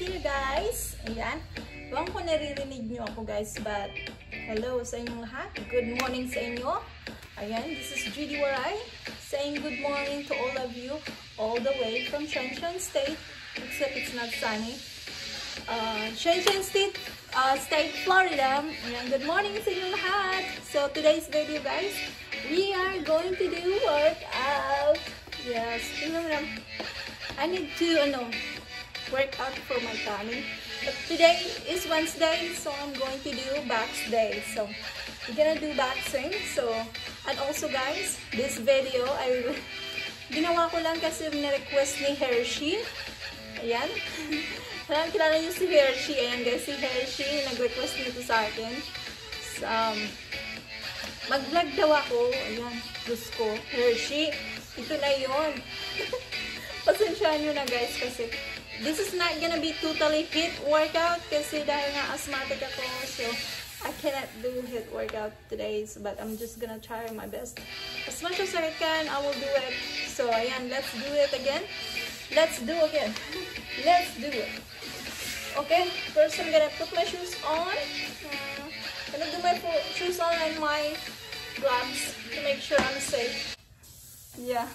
guys. Ayan. Huwag ko naririnig nyo ako guys, but hello sa inyong lahat. Good morning sa inyo. Ayan, this is Judy Waray saying good morning to all of you all the way from Shenzhen State, except it's not sunny. Uh, Shenzhen State, uh, State, Florida. Ayan, good morning sa inyong lahat. So today's video guys, we are going to do workout. Yes. I need to, ano, work out for my tummy. But today is Wednesday, so I'm going to do backs day. So, we're gonna do back swing. So, and also guys, this video, I ginawa ko lang kasi na-request ni Hershey. Ayan. Alam, kilala niyo si Hershey. Ayan guys, si Hershey, nag-request nito sa akin. So, um, mag-vlog daw ako. Ayan, Diyos ko. Hershey, ito na yon Pasensyahan nyo na guys kasi this is not gonna be totally hit workout kasi dahil nga asthmatic ako so I cannot do hit workout today so, but I'm just gonna try my best. As much as I can I will do it. So ayan let's do it again. Let's do again. Let's do it. Okay first I'm gonna put my shoes on. Uh, gonna do my shoes on and my gloves to make sure I'm safe. Yeah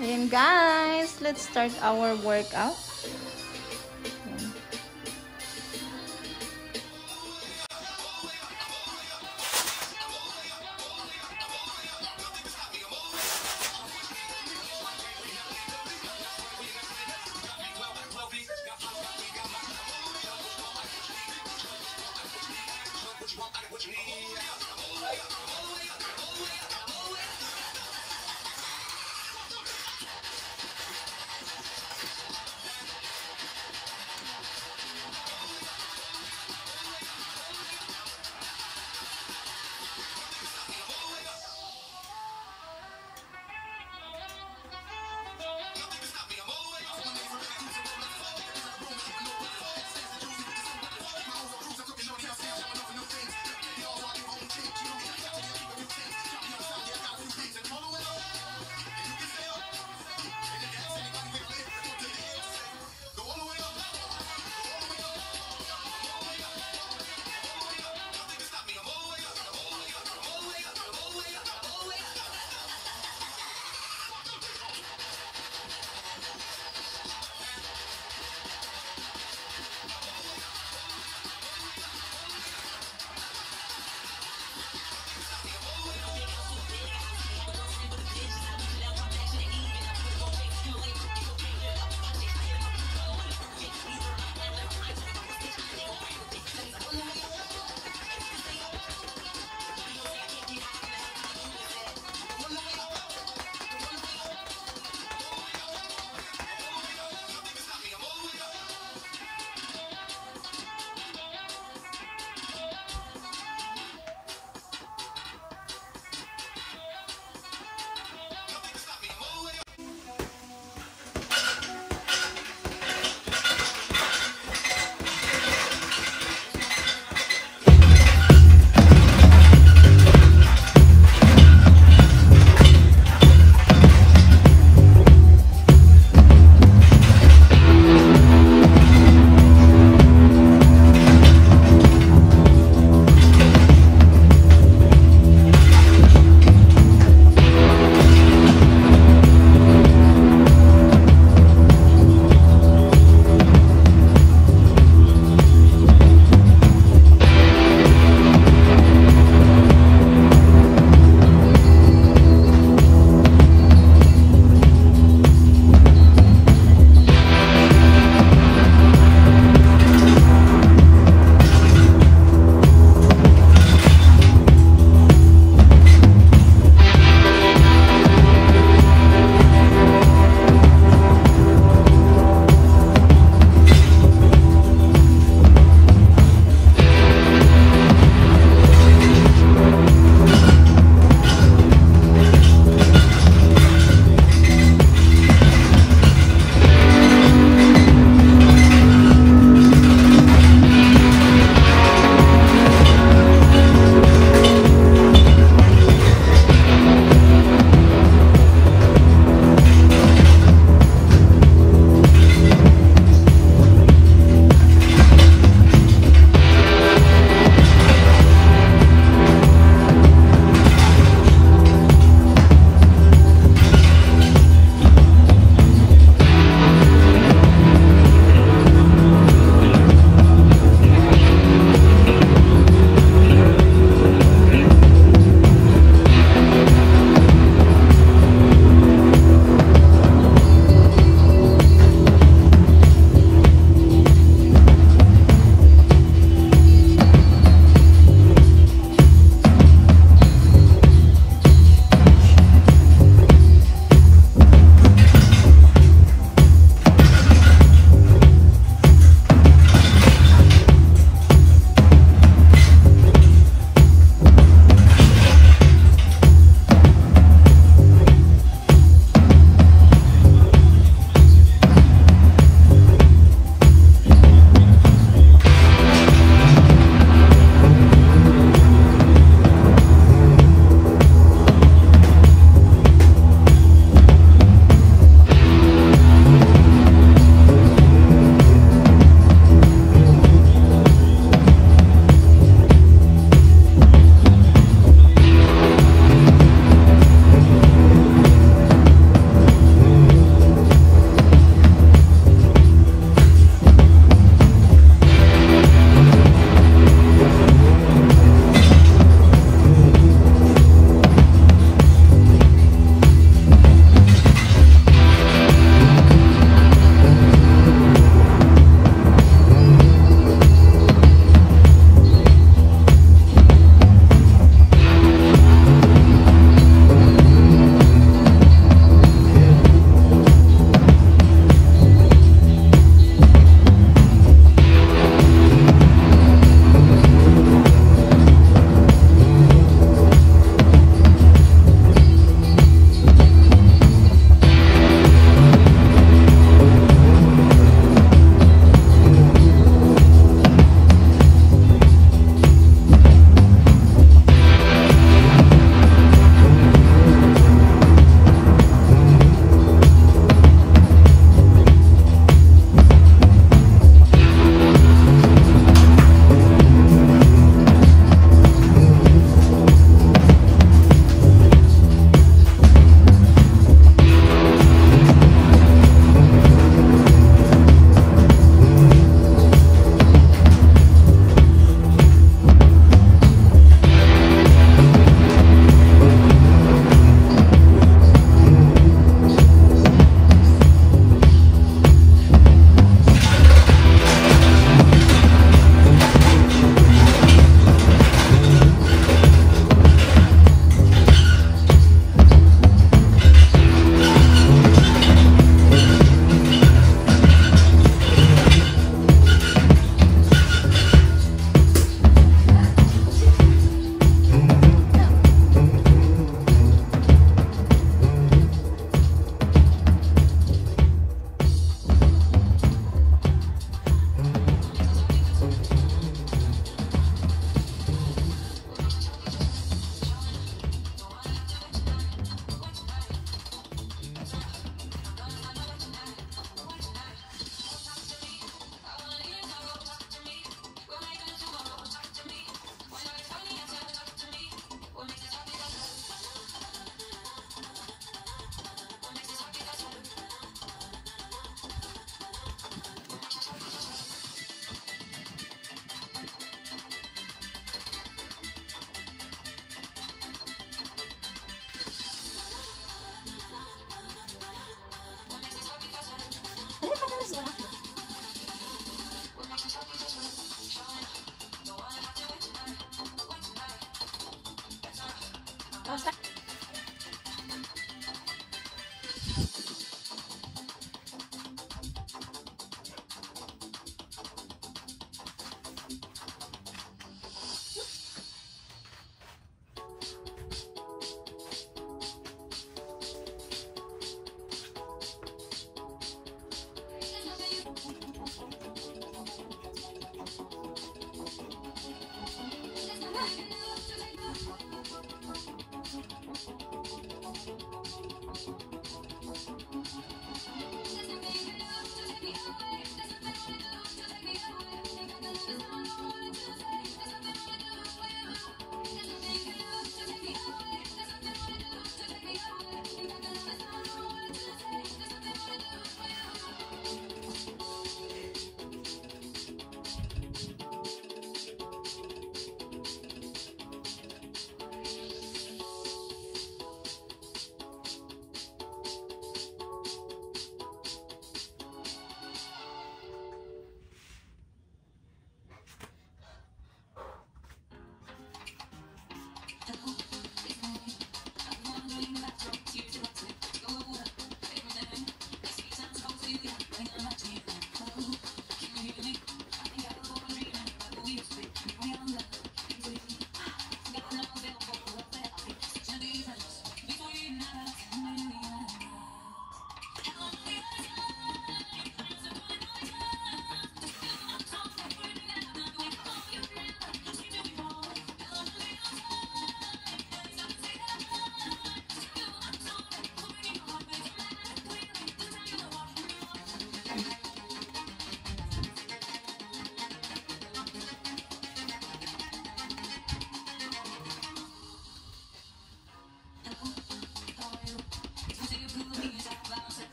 Ayan guys, let's start our workout.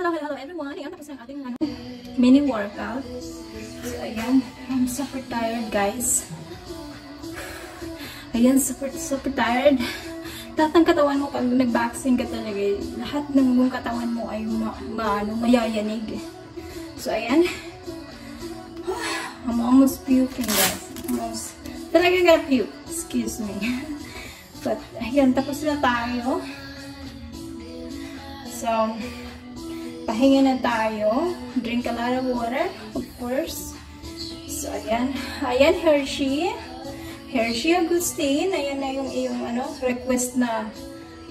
Hello, hello, hello everyone. Ayan, tapos ang ating ano, mini workout. So, ayan. I'm super tired, guys. Ayan, super, super tired. Lahat ng katawan mo pag nag-boxing ka talaga, lahat ng mong katawan mo ay ma, ma ano, mayayanig. So, ayan. I'm almost puking, guys. Almost. Talaga gonna puke. Excuse me. But, ayan, tapos na tayo. So, pahinga na tayo. Drink a lot of water, of course. So, ayan. Ayan, Hershey. Hershey Agustin. Ayan na yung iyong ano, request na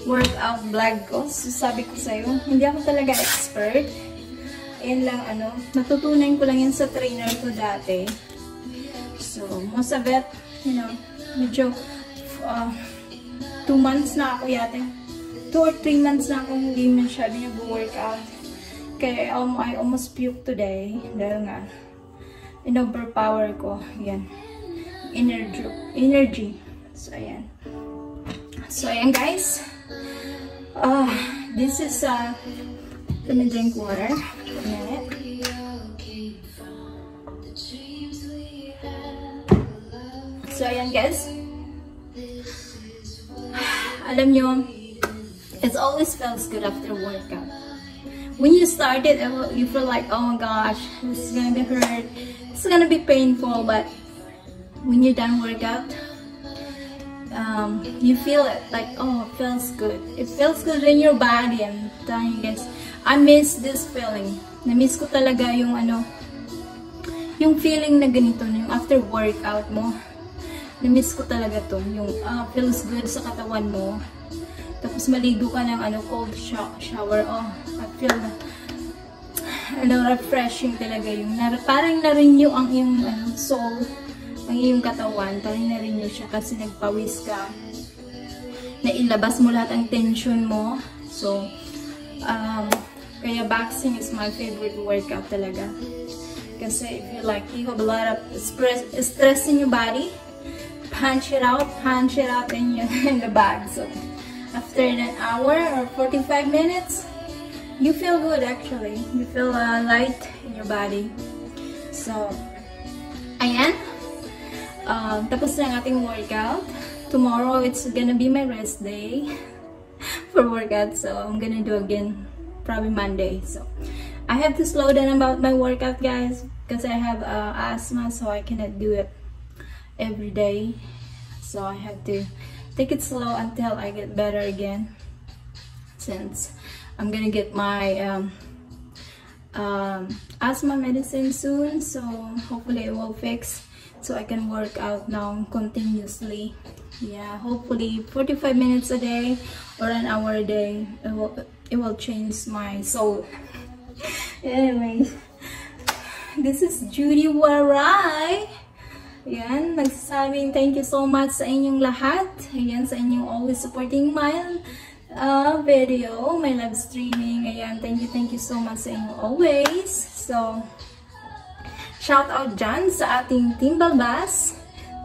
workout vlog ko. So, sabi ko sa'yo, hindi ako talaga expert. Ayan lang, ano, natutunan ko lang yan sa trainer ko dati. So, most of it, you know, medyo, uh, two months na ako yata 2 or 3 months na akong hindi masyado nag-workout. Kaya um, I almost puke today. Dahil nga, in-overpower ko. Yan. Energy. Energy. So, ayan. So, ayan guys. Uh, this is, uh, let me drink water. A. So, ayan guys. Alam nyo, it always feels good after workout. When you start it, you feel like, oh my gosh, this is gonna be hurt. It's gonna be painful, but when you're done workout, um, you feel it like, oh, it feels good. It feels good in your body. I'm telling you I miss this feeling. Na-miss ko talaga yung ano, yung feeling na ganito, yung after workout mo. Na-miss ko talaga to. Yung uh, feels good sa katawan mo. Tapos maligo ka ng ano, cold shower. Oh, I feel na, ano, refreshing talaga yung, na, parang na-renew ang iyong ano, soul, ang iyong katawan, parang na-renew siya kasi nagpawis ka. Nailabas mo lahat ang tension mo. So, um, kaya boxing is my favorite workout talaga. Kasi if you like, you have a lot of stress, stress in your body, punch it out, punch it out in, your, in the bag. So, after an hour or 45 minutes, you feel good actually. You feel uh, light in your body. So, ayan. Uh, tapos na ang ating workout. Tomorrow, it's gonna be my rest day for workout. So, I'm gonna do again probably Monday. So, I have to slow down about my workout, guys. Because I have uh, asthma, so I cannot do it every day. So, I have to take it slow until I get better again. Since I'm gonna get my um, um, asthma medicine soon so hopefully it will fix so I can work out now continuously. Yeah hopefully 45 minutes a day or an hour a day it will it will change my soul. Anyways this is Judy Waray Ayan, nagsasabing thank you so much sa inyong lahat. Ayan, sa inyong always supporting my uh, video, my live streaming. Ayan, thank you, thank you so much sa inyo always. So, shout out dyan sa ating Team Balbas,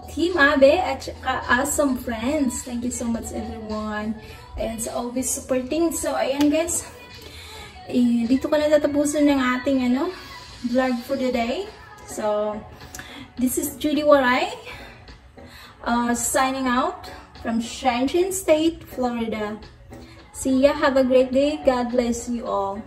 Team Abe, at Awesome Friends. Thank you so much everyone. Ayan, sa always supporting. So, ayan guys, eh, dito ko na tatapusin ng ating ano, vlog for the day. So, This is Judy Warai uh, signing out from Shanghai State, Florida. See ya. Have a great day. God bless you all.